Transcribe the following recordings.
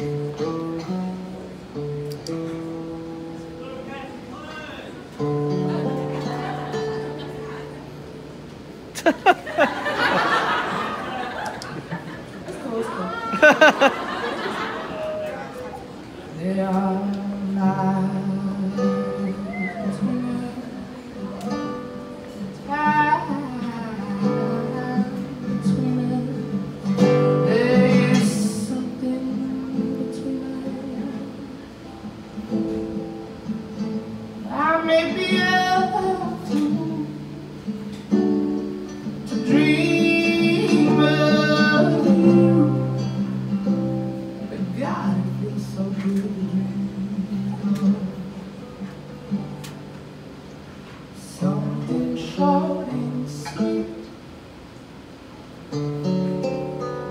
that's cool, that's cool. floating sweet.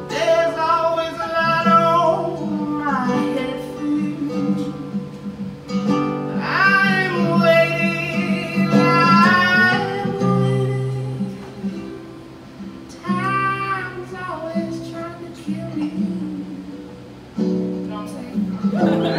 There's always a light on my head for you. I'm waiting, I'm waiting. Time's always trying to kill me. You know what I'm saying?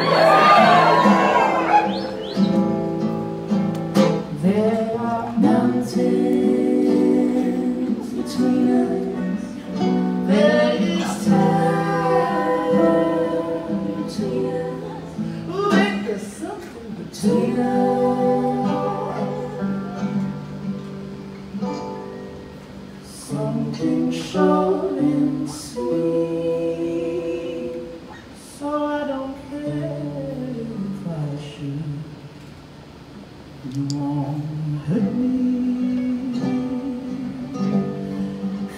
Something short and sweet So I don't care if I should. You won't hurt me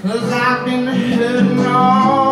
Cause I've been hurting all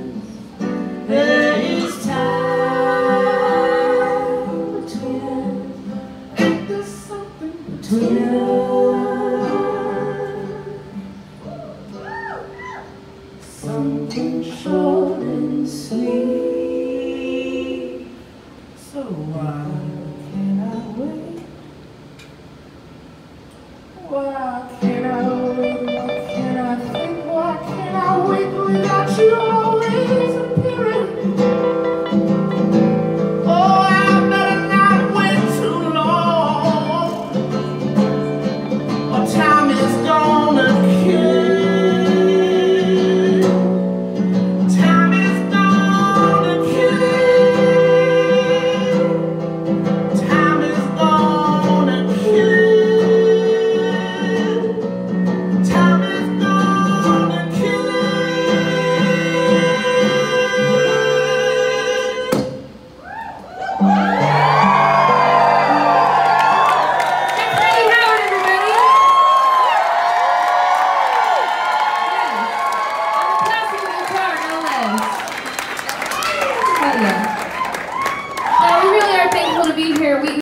Something short and sweet.